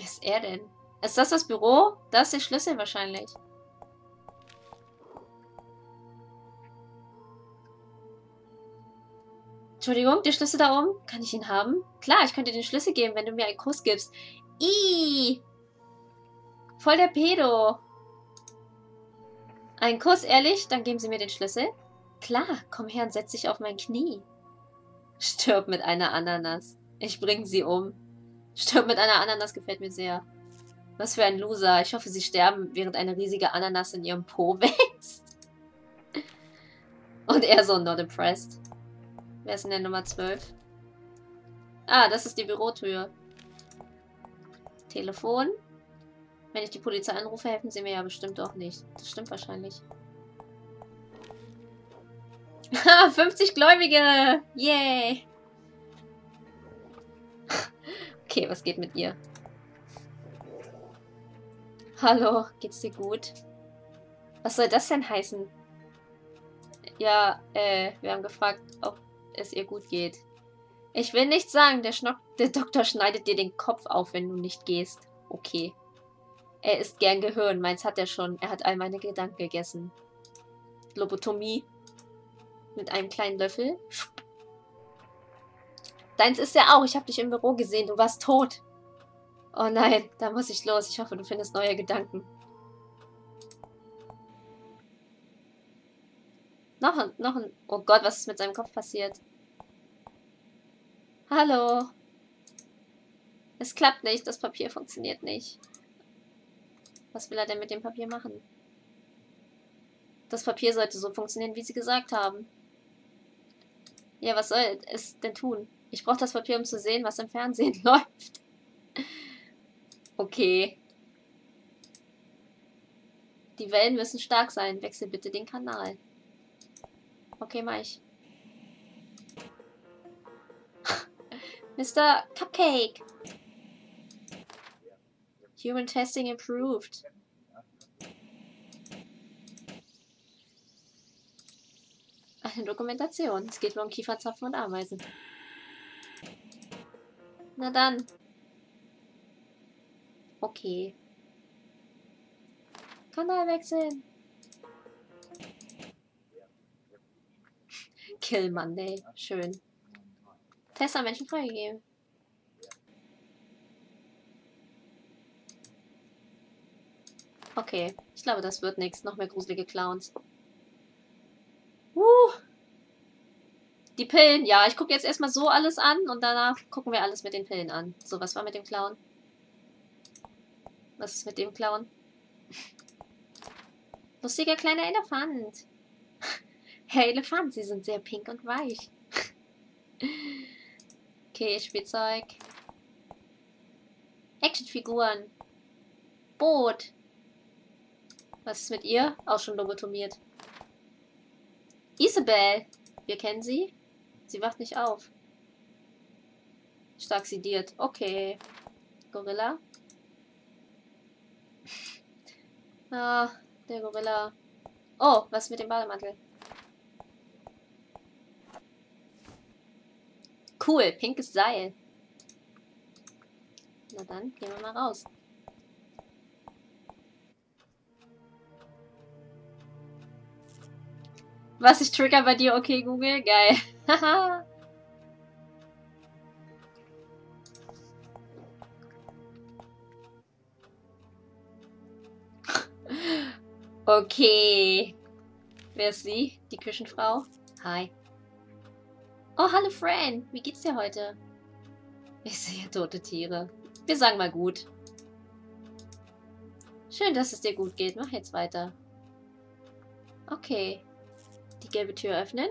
Wer ist er denn? Ist das das Büro? Das ist der Schlüssel wahrscheinlich. Entschuldigung, der Schlüssel da oben? Kann ich ihn haben? Klar, ich könnte den Schlüssel geben, wenn du mir einen Kuss gibst. Ih! Voll der Pedo. Ein Kuss, ehrlich? Dann geben Sie mir den Schlüssel? Klar, komm her und setz dich auf mein Knie. Stirb mit einer Ananas. Ich bring sie um. Stirb mit einer Ananas gefällt mir sehr. Was für ein Loser. Ich hoffe, sie sterben, während eine riesige Ananas in ihrem Po wächst. Und er so not impressed. Wer ist denn der Nummer 12? Ah, das ist die Bürotür. Telefon. Wenn ich die Polizei anrufe, helfen sie mir ja bestimmt auch nicht. Das stimmt wahrscheinlich. Ha, 50 Gläubige! Yay! Okay, was geht mit ihr? Hallo, geht's dir gut? Was soll das denn heißen? Ja, äh, wir haben gefragt, ob es ihr gut geht. Ich will nicht sagen, der, Schnock der Doktor schneidet dir den Kopf auf, wenn du nicht gehst. Okay. Er isst gern Gehirn, meins hat er schon. Er hat all meine Gedanken gegessen. Lobotomie. Mit einem kleinen Löffel. Deins ist er auch. Ich habe dich im Büro gesehen. Du warst tot. Oh nein, da muss ich los. Ich hoffe, du findest neue Gedanken. Noch ein, noch ein... Oh Gott, was ist mit seinem Kopf passiert? Hallo. Es klappt nicht, das Papier funktioniert nicht. Was will er denn mit dem Papier machen? Das Papier sollte so funktionieren, wie sie gesagt haben. Ja, was soll es denn tun? Ich brauche das Papier, um zu sehen, was im Fernsehen läuft. okay. Die Wellen müssen stark sein. Wechsel bitte den Kanal. Okay, mach ich. Mr. Cupcake. Human testing improved. Eine Dokumentation. Es geht nur um Kieferzapfen und Ameisen. Na dann. Okay. Kanal wechseln. Kill Monday. Schön. Tester Menschen freigegeben. Okay, ich glaube, das wird nichts. Noch mehr gruselige Clowns. Die Pillen. Ja, ich gucke jetzt erstmal so alles an und danach gucken wir alles mit den Pillen an. So, was war mit dem Clown? Was ist mit dem Clown? Lustiger kleiner Elefant. Herr Elefant, Sie sind sehr pink und weich. okay, Spielzeug. Actionfiguren. Boot. Was ist mit ihr? Auch schon lobotomiert. Isabel. Wir kennen sie. Sie wacht nicht auf. Stark sediert. Okay. Gorilla. ah, der Gorilla. Oh, was mit dem Bademantel? Cool, pinkes Seil. Na dann, gehen wir mal raus. Was ich trigger bei dir? Okay, Google. Geil. Haha. okay. Wer ist sie? Die Küchenfrau? Hi. Oh, hallo Fran. Wie geht's dir heute? Ich sehe tote Tiere. Wir sagen mal gut. Schön, dass es dir gut geht. Mach jetzt weiter. Okay. Die gelbe Tür öffnen.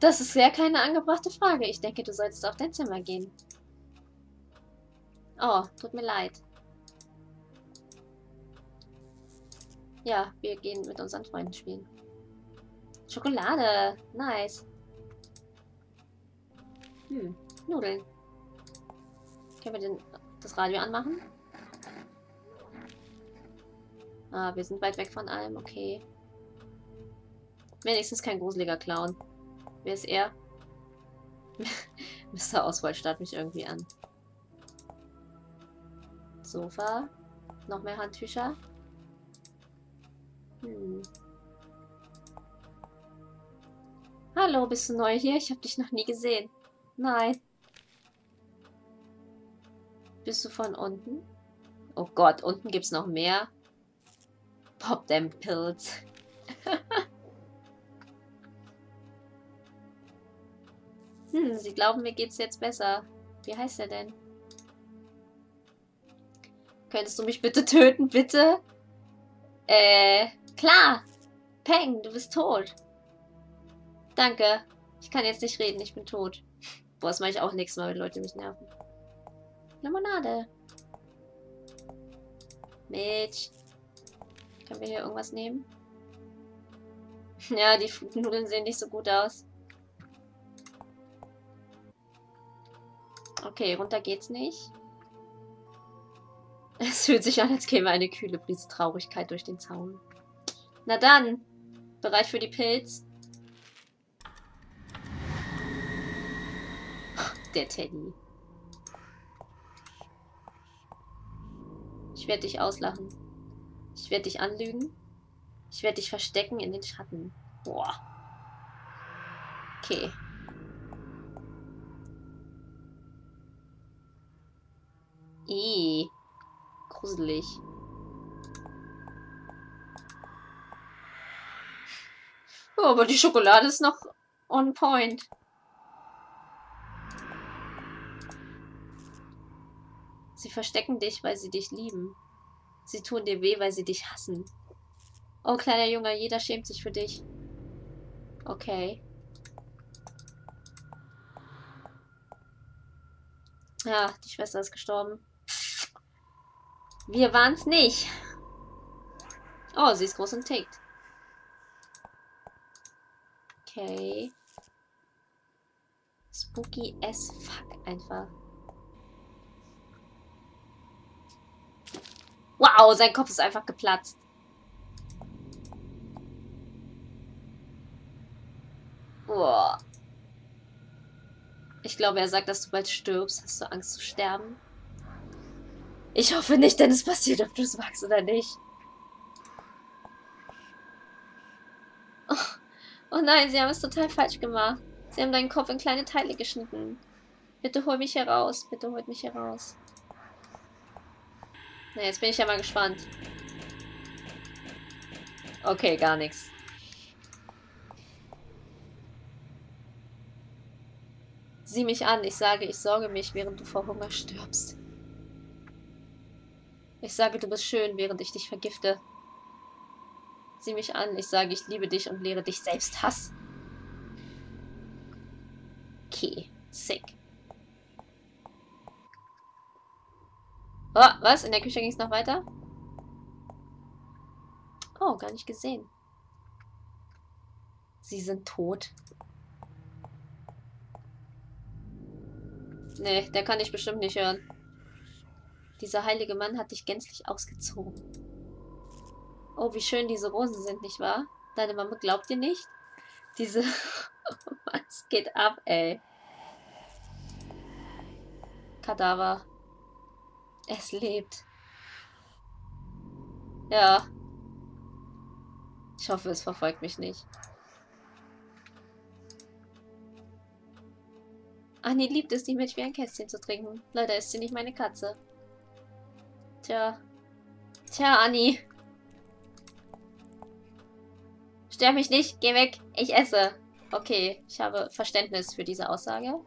Das ist ja keine angebrachte Frage. Ich denke, du solltest auf dein Zimmer gehen. Oh, tut mir leid. Ja, wir gehen mit unseren Freunden spielen. Schokolade. Nice. Hm, Nudeln. Können wir den, das Radio anmachen? Ah, wir sind weit weg von allem, okay. Wenigstens kein gruseliger Clown. Wer ist er? Mr. Oswald starrt mich irgendwie an. Sofa. Noch mehr Handtücher. Hm. Hallo, bist du neu hier? Ich habe dich noch nie gesehen. Nein. Bist du von unten? Oh Gott, unten gibt's noch mehr. Pop them Pills. hm, sie glauben, mir geht's jetzt besser. Wie heißt er denn? Könntest du mich bitte töten, bitte? Äh, klar. Peng, du bist tot. Danke. Ich kann jetzt nicht reden, ich bin tot. Boah, das mache ich auch nächstes Mal, wenn Leute mich nerven. Limonade. Milch. Können wir hier irgendwas nehmen? Ja, die Nudeln sehen nicht so gut aus. Okay, runter geht's nicht. Es fühlt sich an, als käme eine kühle Brise Traurigkeit durch den Zaun. Na dann, bereit für die Pilz? Der Teddy. Ich werde dich auslachen. Ich werde dich anlügen. Ich werde dich verstecken in den Schatten. Boah. Okay. Ih. Gruselig. Oh, aber die Schokolade ist noch on point. Sie verstecken dich, weil sie dich lieben. Sie tun dir weh, weil sie dich hassen. Oh, kleiner Junge, jeder schämt sich für dich. Okay. Ja, die Schwester ist gestorben. Wir waren's nicht. Oh, sie ist groß und tickt. Okay. Spooky as fuck einfach. Wow, sein Kopf ist einfach geplatzt. Boah. Ich glaube, er sagt, dass du bald stirbst. Hast du Angst zu sterben? Ich hoffe nicht, denn es passiert, ob du es magst oder nicht. Oh. oh nein, sie haben es total falsch gemacht. Sie haben deinen Kopf in kleine Teile geschnitten. Bitte hol mich heraus. Bitte holt mich heraus. Na, jetzt bin ich ja mal gespannt. Okay, gar nichts. Sieh mich an, ich sage, ich sorge mich, während du vor Hunger stirbst. Ich sage, du bist schön, während ich dich vergifte. Sieh mich an, ich sage, ich liebe dich und lehre dich selbst Hass. Okay, sick. Oh, was? In der Küche ging es noch weiter? Oh, gar nicht gesehen. Sie sind tot. Nee, der kann dich bestimmt nicht hören. Dieser heilige Mann hat dich gänzlich ausgezogen. Oh, wie schön diese Rosen sind, nicht wahr? Deine Mama glaubt dir nicht? Diese... Was geht ab, ey? Kadaver. Es lebt. Ja. Ich hoffe, es verfolgt mich nicht. Annie liebt es, die Milch wie ein Kästchen zu trinken. Leider ist sie nicht meine Katze. Tja. Tja, Annie. Stör mich nicht, geh weg, ich esse. Okay, ich habe Verständnis für diese Aussage.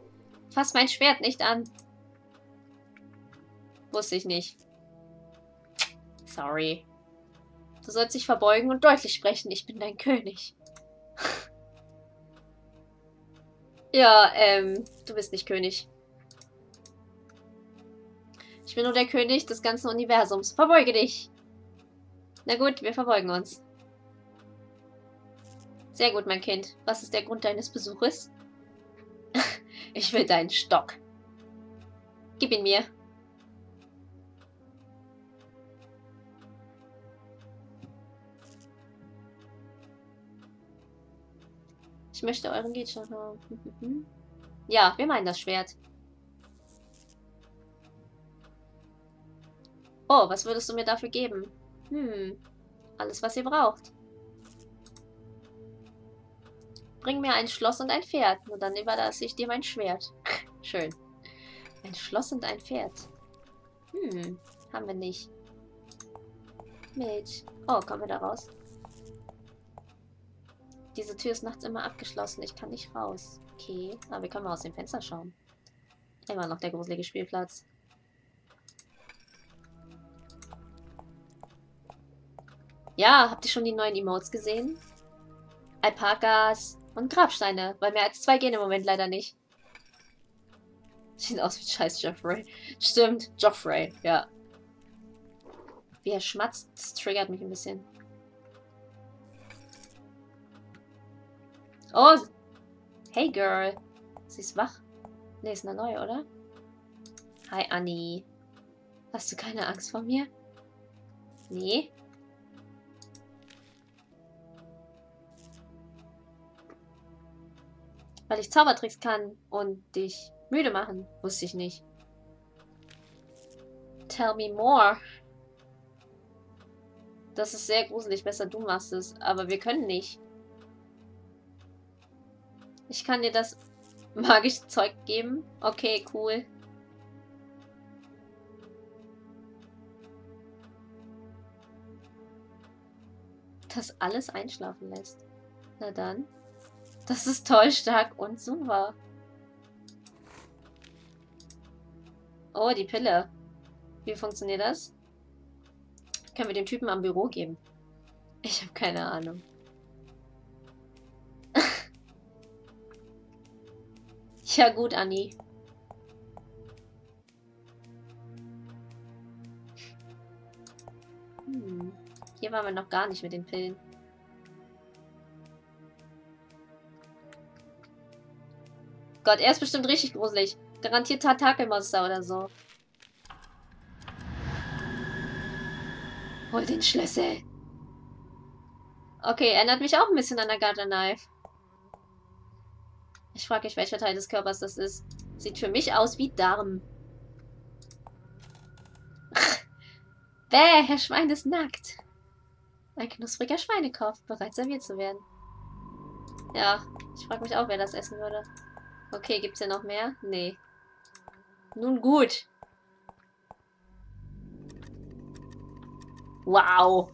Fass mein Schwert nicht an. Wusste ich nicht. Sorry. Du sollst dich verbeugen und deutlich sprechen. Ich bin dein König. ja, ähm, du bist nicht König. Ich bin nur der König des ganzen Universums. Verbeuge dich. Na gut, wir verbeugen uns. Sehr gut, mein Kind. Was ist der Grund deines Besuches? ich will deinen Stock. Gib ihn mir. Ich möchte euren Gegenstand haben. Ja, wir meinen das Schwert. Oh, was würdest du mir dafür geben? Hm, alles, was ihr braucht. Bring mir ein Schloss und ein Pferd, nur dann überlasse ich dir mein Schwert. Schön. Ein Schloss und ein Pferd. Hm, haben wir nicht. Milch. Oh, kommen wir da raus? Diese Tür ist nachts immer abgeschlossen. Ich kann nicht raus. Okay, aber wir können mal aus dem Fenster schauen. Immer noch der gruselige Spielplatz. Ja, habt ihr schon die neuen Emotes gesehen? Alpakas und Grabsteine, weil mehr als zwei gehen im Moment leider nicht. Sieht aus wie scheiß Jeffrey. Stimmt, Joffrey, ja. Wie er schmatzt, das triggert mich ein bisschen. Oh! Hey, Girl. Sie ist wach. Ne, ist eine neue, oder? Hi, Annie. Hast du keine Angst vor mir? Nee. Weil ich Zaubertricks kann und dich müde machen. Wusste ich nicht. Tell me more. Das ist sehr gruselig. Besser du machst es. Aber wir können nicht. Ich kann dir das magische Zeug geben. Okay, cool. Das alles einschlafen lässt. Na dann. Das ist toll, stark und super. Oh, die Pille. Wie funktioniert das? Können wir dem Typen am Büro geben? Ich habe keine Ahnung. Ja gut, Anni. Hm. Hier waren wir noch gar nicht mit den Pillen. Gott, er ist bestimmt richtig gruselig. Garantiert Tentakelmonster oder so. Hol den Schlüssel. Okay, erinnert mich auch ein bisschen an der Garter Knife. Ich frage mich, welcher Teil des Körpers das ist. Sieht für mich aus wie Darm. Bäh, Herr Schwein ist nackt. Ein knuspriger Schweinekopf, bereit serviert zu werden. Ja, ich frage mich auch, wer das essen würde. Okay, gibt's hier noch mehr? Nee. Nun gut. Wow.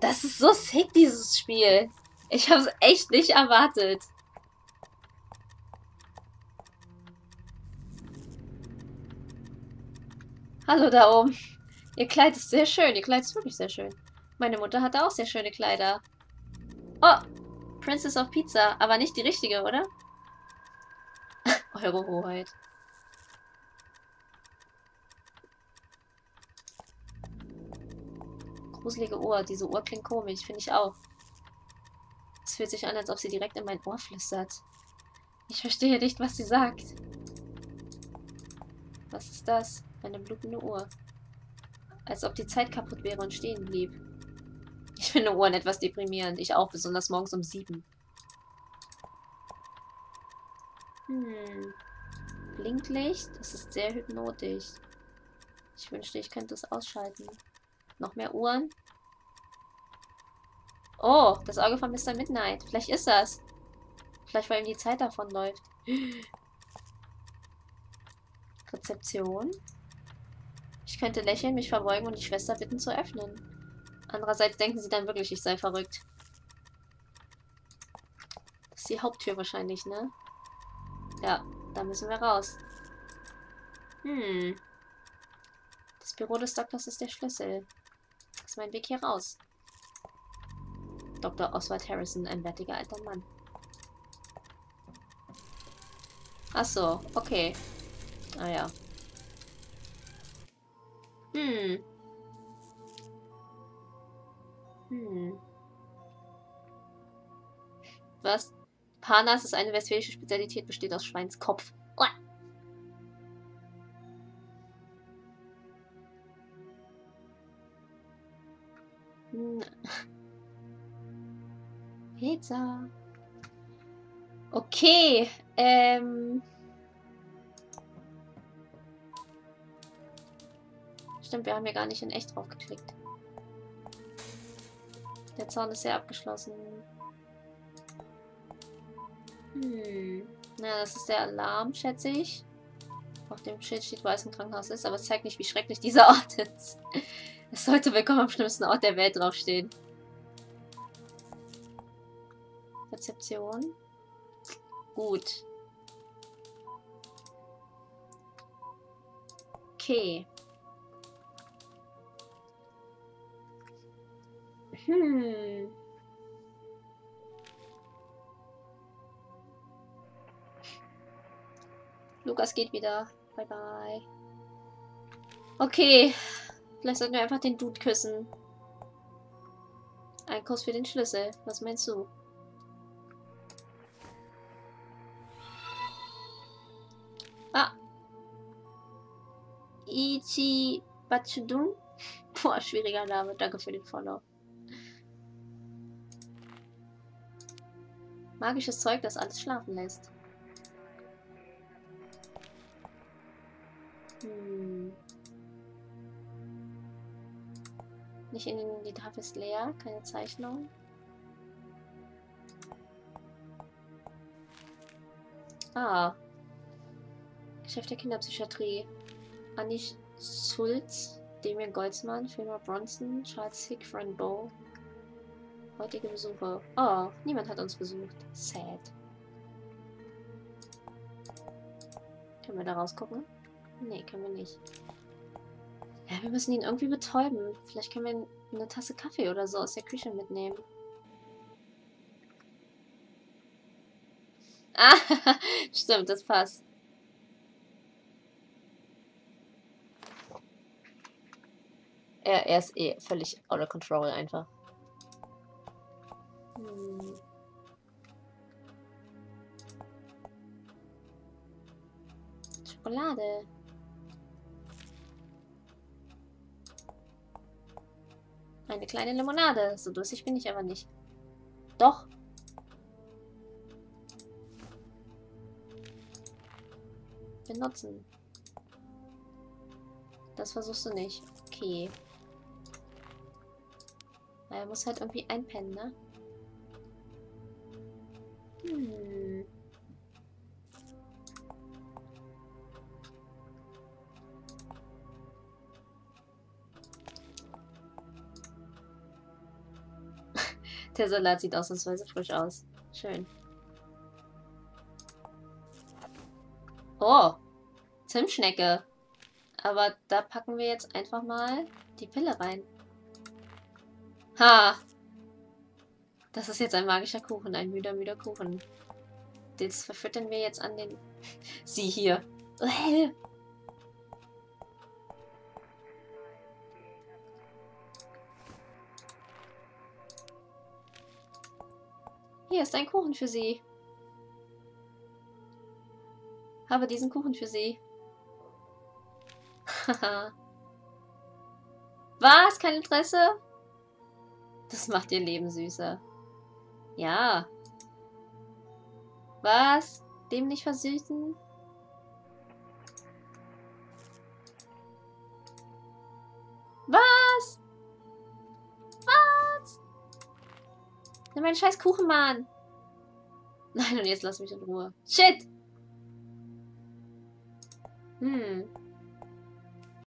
Das ist so sick, dieses Spiel. Ich habe es echt nicht erwartet. Hallo da oben. Ihr Kleid ist sehr schön. Ihr Kleid ist wirklich sehr schön. Meine Mutter hatte auch sehr schöne Kleider. Oh, Princess of Pizza. Aber nicht die richtige, oder? Eure Hoheit. Gruselige Uhr. Diese Uhr klingt komisch, finde ich auch. Es fühlt sich an, als ob sie direkt in mein Ohr flüstert. Ich verstehe nicht, was sie sagt. Was ist das? Eine blutende Uhr. Als ob die Zeit kaputt wäre und stehen blieb. Ich finde Uhren etwas deprimierend. Ich auch, besonders morgens um sieben. Hm. Blinklicht? Das ist sehr hypnotisch. Ich wünschte, ich könnte es ausschalten. Noch mehr Uhren? Oh, das Auge von Mr. Midnight. Vielleicht ist das. Vielleicht, weil ihm die Zeit davonläuft. Rezeption. Ich könnte lächeln, mich verbeugen und die Schwester bitten zu öffnen. Andererseits denken sie dann wirklich, ich sei verrückt. Das ist die Haupttür wahrscheinlich, ne? Ja, da müssen wir raus. Hm. Das Büro des Doktors ist der Schlüssel. Das ist mein Weg hier raus. Dr. Oswald Harrison, ein wertiger alter Mann. Ach so, okay. Ah ja. Hm. Hm. Was? Panas ist eine westfälische Spezialität, besteht aus Schweinskopf. Uah. Pizza. Okay. Ähm. Stimmt, wir haben ja gar nicht in echt drauf geklickt. Der Zaun ist sehr abgeschlossen. Hm. Na, das ist der Alarm, schätze ich. Auf dem Schild steht, wo es ein Krankenhaus ist, aber es zeigt nicht, wie schrecklich dieser Ort ist. Es sollte willkommen am schlimmsten Ort der Welt draufstehen. Rezeption. Gut. Okay. Hm. Lukas geht wieder. Bye bye. Okay. Vielleicht sollten wir einfach den Dude küssen. Ein Kuss für den Schlüssel. Was meinst du? Ah. Ichi Bachudun. Boah, schwieriger Name. Danke für den Follow. Magisches Zeug, das alles schlafen lässt. Hm. Nicht in die Tafel ist leer, keine Zeichnung. Ah. Chef der Kinderpsychiatrie. Anish Schulz, Damien Goldsmann, Firma Bronson, Charles Hick, Friend Bow. Heutige Besucher. Oh, niemand hat uns besucht. Sad. Können wir da rausgucken? Nee, können wir nicht. Ja, wir müssen ihn irgendwie betäuben. Vielleicht können wir eine Tasse Kaffee oder so aus der Küche mitnehmen. Ah, stimmt, das passt. Er, er ist eh völlig out of control einfach. Schokolade. Eine kleine Limonade. So durstig bin ich aber nicht. Doch. Benutzen. Das versuchst du nicht. Okay. Er muss halt irgendwie einpennen, ne? Hm. Der Salat sieht ausnahmsweise frisch aus. Schön. Oh, Zimtschnecke. Aber da packen wir jetzt einfach mal die Pille rein. Ha! Das ist jetzt ein magischer Kuchen, ein müder, müder Kuchen. Das verfüttern wir jetzt an den... Sie hier. Hier ist ein Kuchen für Sie. Habe diesen Kuchen für Sie. Haha. Was? Kein Interesse? Das macht Ihr Leben süßer. Ja. Was? Dem nicht versüßen? Was? Was? Nimm meinen scheiß Kuchen, Mann. Nein, und jetzt lass mich in Ruhe. Shit! Hm.